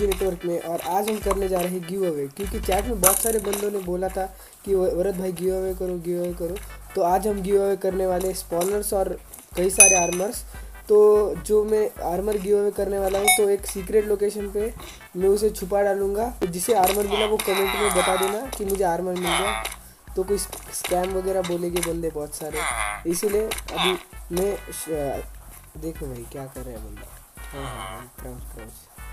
B network में और आज हम करने जा रहे हैं गिव अवे क्योंकि चैट में बहुत सारे बंदों ने बोला था कि वरद भाई गिव अवे करो गिव अवे करो। तो आज हम गिव अवे करने वाले स्पॉनर्स और कई सारे आर्मर्स तो जो मैं आर्मर गिव अवे करने वाला हूँ तो एक सीक्रेट लोकेशन पे मैं उसे छुपा डालूँगा। तो जिसे आर्मर मिला, वो कमेंट में बता देना कि मुझे आर्मर मिल गया। तो कोई स्कैम वगैरह बोलेंगे बंदे बहुत सारे। इसीलिए अभी मैं देखो भाई क्या कर रहे हैं बंदा। हाँ हाँ हाँ क्राउच क्राउच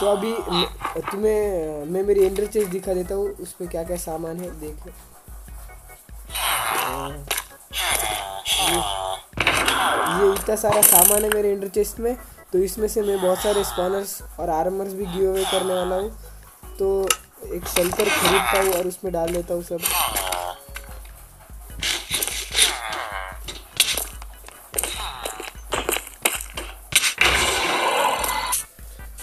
तो अभी तुम्हें मैं मेरी एंडर चेस दिखा देता हूँ। उस पर क्या क्या सामान है देख ये, ये इतना सारा सामान है मेरे एंडर चेस्ट में तो इसमें से मैं बहुत सारे स्पॉनर्स और आर्मर्स भी गिव अवे करने वाला हूँ। तो एक शंकर खरीदता हूँ और उसमें डाल देता हूँ सब।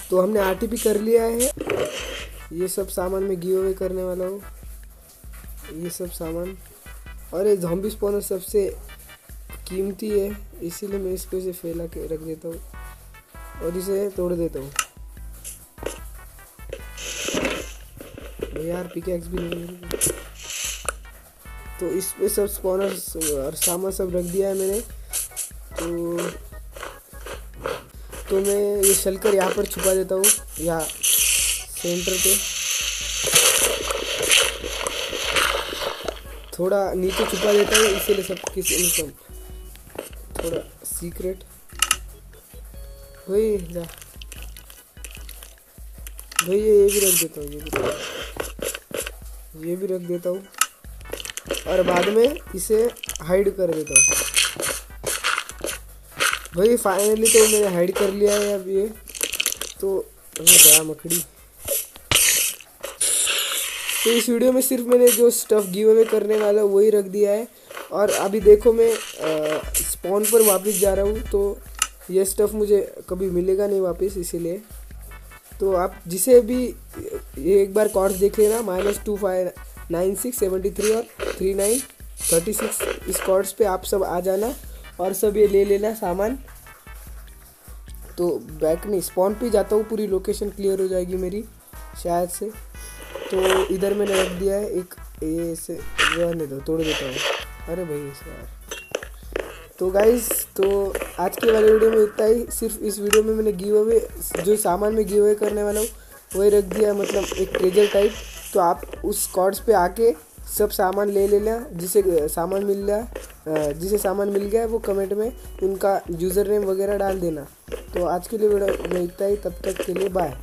तो हमने आरटीपी कर लिया है। ये सब सामान मैं गिव अवे करने वाला हूँ। ये सब सामान। और ये जॉम्बी स्पॉनर सबसे कीमती है, इसीलिए मैं इसको इसे फैला के रख देता हूँ और इसे तोड़ देता हूँ। यार पिकेक्स भी नहीं तो इस पे सब स्पॉनर्स और सामान सब रख दिया है मैंने। तो तो मैं ये शलकर यहाँ पर छुपा देता हूँ या सेंटर पे। थोड़ा नीचे छुपा देता हूँ, इसीलिए सब किसी मतलब थोड़ा सीक्रेट वही, जा। भाई ये ये भी रख देता हूँ, ये भी। ये भी रख देता हूँ। और बाद में इसे हाइड कर देता हूँ। भाई फाइनली तो मैंने हाइड कर लिया है अब ये। तो गया मकड़ी। तो इस वीडियो में सिर्फ़ मैंने जो स्टफ़ गिव अवे करने वाला वही रख दिया है। और अभी देखो मैं स्पॉन पर वापस जा रहा हूँ तो ये स्टफ़ मुझे कभी मिलेगा नहीं वापस, इसीलिए। तो आप जिसे भी, ये एक बार कॉर्ड्स देख लेना minus two five nine six seventy three और थ्री नाइन थर्टी सिक्स इस कॉर्ड्स पे आप सब आ जाना और सब ये ले लेना सामान। तो बैक नहीं स्पॉन पे जाता हूँ, पूरी लोकेशन क्लियर हो जाएगी मेरी, शायद से। तो इधर मैंने रख दिया है, एक ये से रहने दो तोड़ देता हूँ। अरे भाई यार। तो गाइज़ तो आज के वाले वीडियो में इतना ही। सिर्फ़ इस वीडियो में मैंने गिव अवे जो सामान में गिव अवे करने वाला हूँ, वही रख दिया मतलब एक ट्रेजर टाइप तो आप उस कॉर्ड्स पे आके सब सामान ले लेना, जिसे सामान मिल गया जिसे सामान मिल गया वो कमेंट में उनका यूज़र नेम वगैरह डाल देना। तो आज के लिए वीडियो में इतना ही, तब तक के लिए बाय